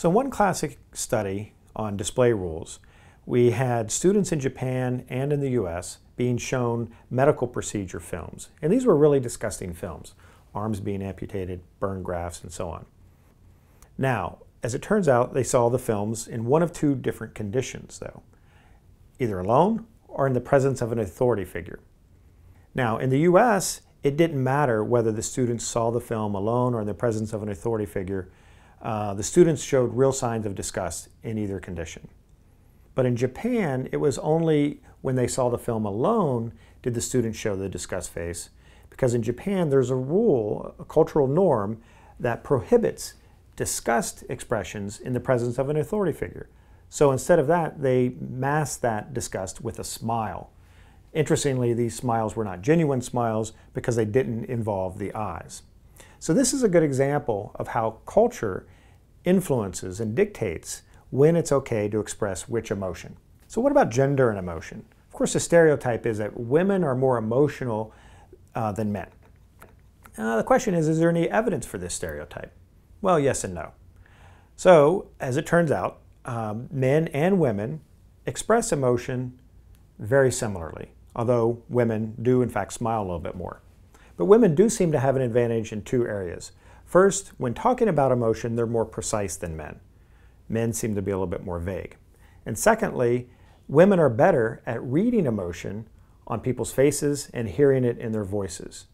So one classic study on display rules, we had students in Japan and in the US being shown medical procedure films. And these were really disgusting films, arms being amputated, burn grafts, and so on. Now, as it turns out, they saw the films in one of two different conditions, though, either alone or in the presence of an authority figure. Now, in the US, it didn't matter whether the students saw the film alone or in the presence of an authority figure uh, the students showed real signs of disgust in either condition. But in Japan, it was only when they saw the film alone did the students show the disgust face. Because in Japan, there's a rule, a cultural norm, that prohibits disgust expressions in the presence of an authority figure. So instead of that, they masked that disgust with a smile. Interestingly, these smiles were not genuine smiles because they didn't involve the eyes. So this is a good example of how culture influences and dictates when it's okay to express which emotion. So what about gender and emotion? Of course, the stereotype is that women are more emotional uh, than men. Uh, the question is, is there any evidence for this stereotype? Well, yes and no. So, as it turns out, um, men and women express emotion very similarly, although women do in fact smile a little bit more. But women do seem to have an advantage in two areas. First, when talking about emotion, they're more precise than men. Men seem to be a little bit more vague. And secondly, women are better at reading emotion on people's faces and hearing it in their voices.